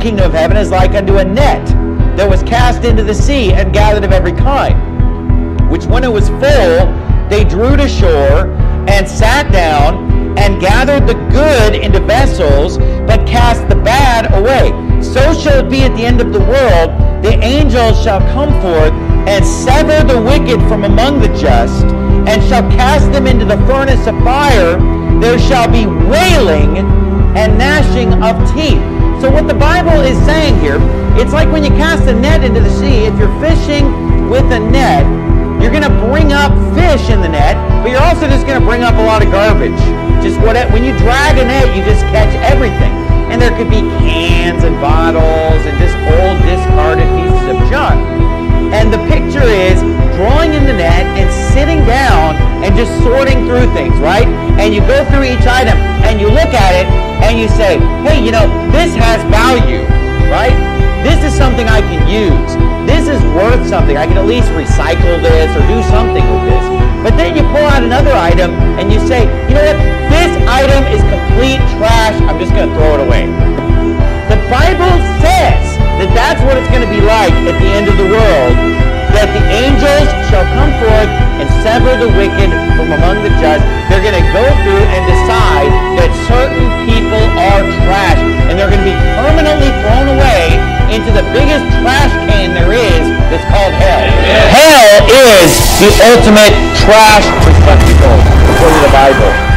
kingdom of heaven is like unto a net that was cast into the sea and gathered of every kind, which when it was full, they drew to shore and sat down and gathered the good into vessels, but cast the bad away. So shall it be at the end of the world. The angels shall come forth and sever the wicked from among the just, and shall cast them into the furnace of fire. There shall be wailing and gnashing of teeth. So what the Bible is saying here, it's like when you cast a net into the sea, if you're fishing with a net, you're going to bring up fish in the net, but you're also just going to bring up a lot of garbage. Just what when you drag a net, you just catch everything. And there could be cans and bottles and just old discarded pieces of junk. And the picture is drawing in the net and sitting down and just sorting through things, right? And you go through each item and you look at it and you say, hey, you know, use this is worth something. I can at least recycle this or do something with this. But then you pull out another item and you say, you know what? This item is complete trash. I'm just going to throw it away. The Bible says that that's what it's going to be like at the end of the world, that the angels shall come forth and sever the wicked from among the just. Biggest trash can there is called hell. Hell is the ultimate trash receptacle according to the Bible.